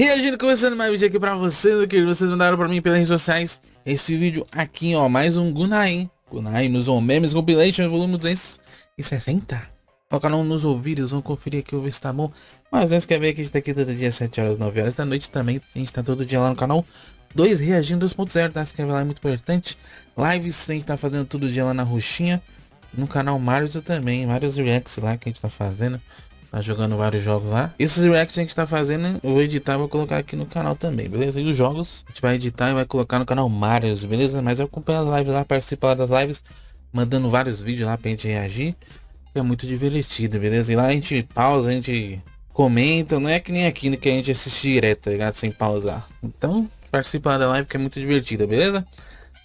A gente começando mais vídeo aqui pra vocês, que vocês mandaram pra mim pelas redes sociais. Esse vídeo aqui, ó, mais um Gunai. Gunai nos Memes Compilation, volume 260 O canal nos ouvidos, vamos conferir aqui, ver se tá bom. Mas quer ver que a gente tá aqui todo dia 7 horas, 9 horas da noite também. A gente tá todo dia lá no canal 2 Reagindo 2.0, tá? Se ver lá é muito importante. Lives, a gente tá fazendo todo dia lá na roxinha. No canal Marius também, vários reacts lá que a gente tá fazendo Tá jogando vários jogos lá. Esses reacts que a gente tá fazendo, eu vou editar e vou colocar aqui no canal também, beleza? E os jogos a gente vai editar e vai colocar no canal Marius, beleza? Mas eu acompanho as lives lá, participo lá das lives, mandando vários vídeos lá pra gente reagir. É muito divertido, beleza? E lá a gente pausa, a gente comenta, não é que nem aqui que a gente assiste direto, tá ligado? Sem pausar. Então, participa lá da live que é muito divertida, beleza?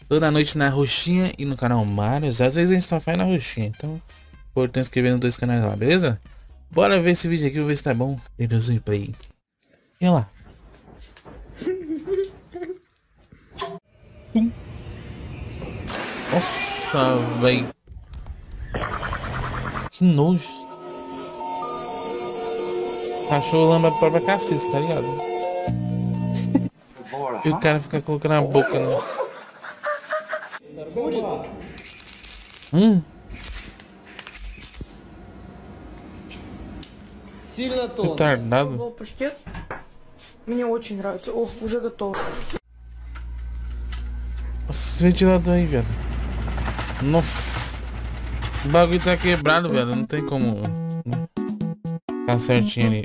Toda noite na roxinha e no canal Marius. Às vezes a gente só faz na roxinha, então importante inscrever nos dois canais lá, beleza? Bora ver esse vídeo aqui, ver se tá bom. Deus me play. E olha lá. Nossa, velho. Que nojo. Cachorro lamba a própria cacete, tá ligado? e o cara fica colocando a boca no... Hum. Сильно тонко. Retardado. паштет. Мне очень нравится. О, уже готово. Nossa, esse ventilador aí, velho. Nossa. O bagulho tá quebrado, velho. Não tem como. Tá certinho ali.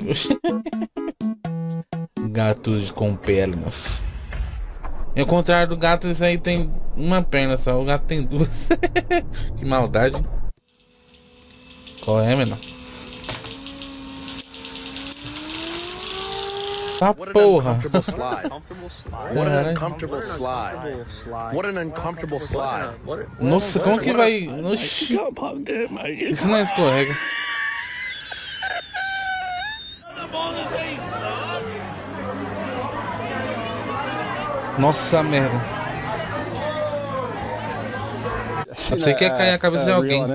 Gatos com pernas. E ao contrário do gato, esse aí tem uma perna só. O gato tem duas. que maldade. Qual é, menor? uncomfortable slide. Nossa, como que vai. Oxi. Isso não é escorrega. Nossa merda. Você quer cair a cabeça de alguém.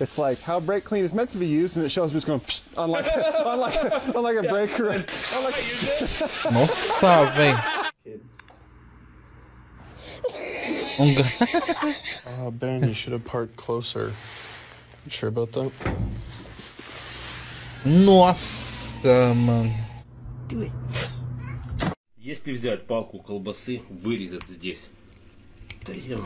on Instagram. It's like how brake clean is meant to be used, and it shows just going psh, on like on like on like a brake ring. On like Nossa, velho. Um ga... Uh, ben, you should have parked closer. You sure about that? Nossa, mano. Если взять палку колбасы, вырезать здесь, да ё,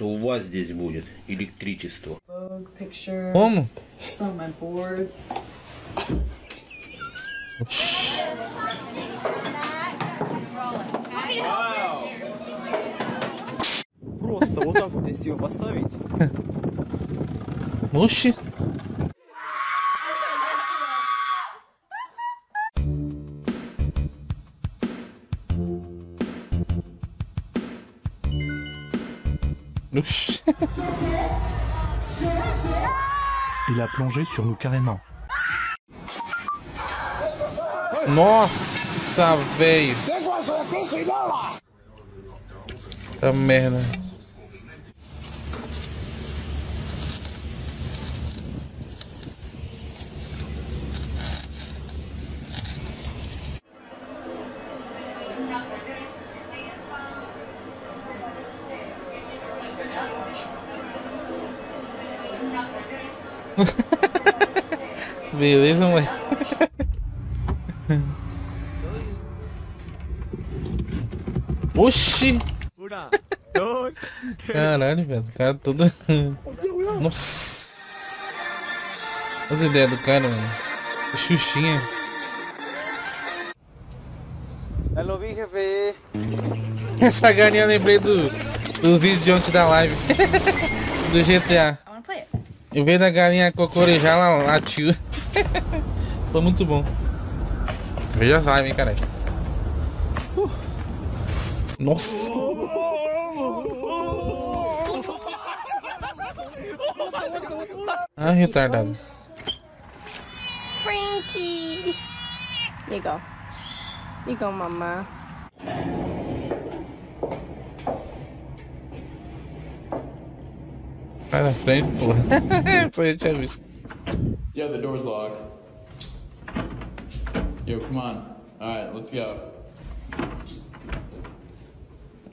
То у вас здесь будет электричество. Boards. Просто вот так вот, если его поставить. Oxi. Il a plongé sur nous carrément. Nossa, velho. Tá. Beleza, mãe. Oxi! Caralho, velho. O cara todo. Nossa! As ideias do cara, mano. Xuxinha. Ya lo vi, jefe. Essa galinha eu lembrei do, dos vídeos de ontem da live. do GTA. Em vez da galinha cocorejar, ela latiu. Foi muito bom. Veja as lives, hein, caralho. Nossa! Ah, retardado. Frankie. Here you go. Vai na frente. Isso aí eu tinha visto. Yeah, the door's locked. Yo, come on. Alright, let's go.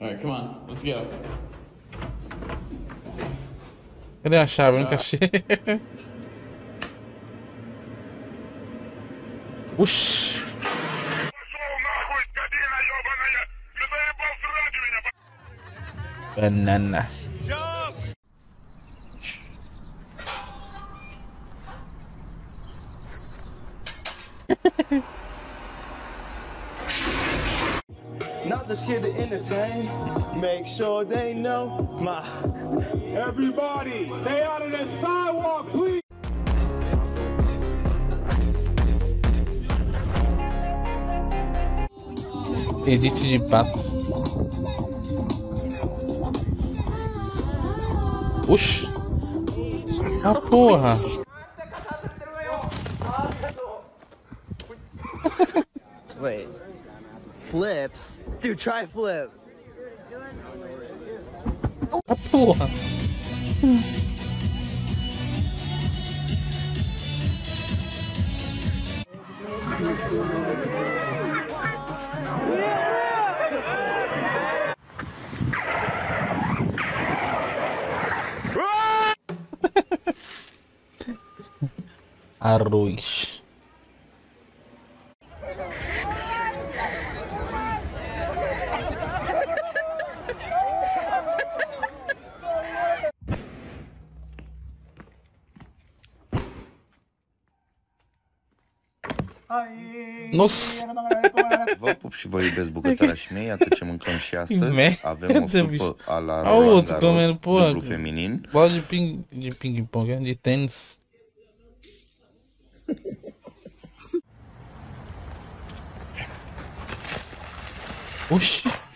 Alright, come on, let's go. Cadê a chave? Eu nunca achei. Banana. Not just here to entertain, make sure they know my. Everybody, stay out of the sidewalk, please. Edite de pato. Oxi. Ah, porra. Wait. Flips? Dude, try flip. Porra. Arroz. Nossa! Vă iubesc bucătărașii mei, atât ce mâncăm și astăzi. Avem o supă a la Roland Garros, dublu feminin. Bola de ping, de ping pong, de tênis. Oxi.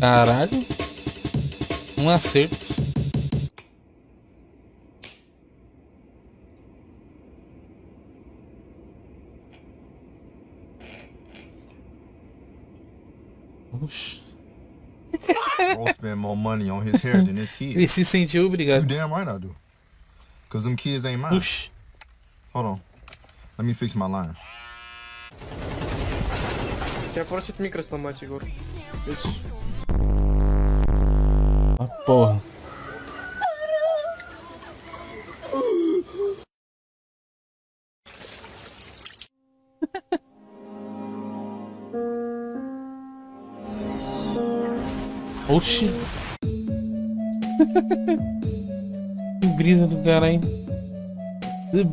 Caralho. Um acerto. Oxi. I'll spend more money on his hair than his kids. Ele se sentiu obrigado. You damn right I do. Cause them kids ain't mine. Oxi. Hold on. Let me fix my line. Тебя просит микро сломать, Егор. Видишь? Ah, porra. Oxi. que brisa do cara, hein? The.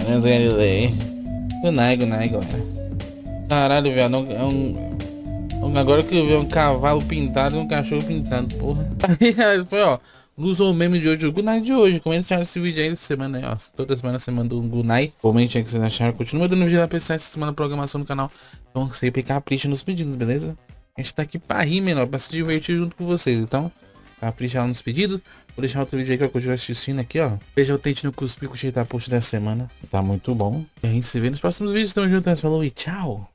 Apenas ele. Good night, good night, galera. Caralho, velho. não- É um. Agora que eu vi um cavalo pintado e um cachorro pintado, porra. Aí, foi, ó. Usou o meme de hoje, o Gunai de hoje. Comente se acharam esse vídeo aí essa semana aí, ó. Toda semana você manda um Gunai. Comente aí que vocês acharam. Continua dando vídeo lá pra essa semana programação no canal. Então sempre capricha nos pedidos, beleza? A gente tá aqui pra rir, menor, pra se divertir junto com vocês. Então, capricha lá nos pedidos. Vou deixar outro vídeo aí que eu continuo assistindo aqui, ó. Veja o Tente no Cuspe, curtir a post dessa semana. Tá muito bom. E a gente se vê nos próximos vídeos. Tamo junto, falou e tchau.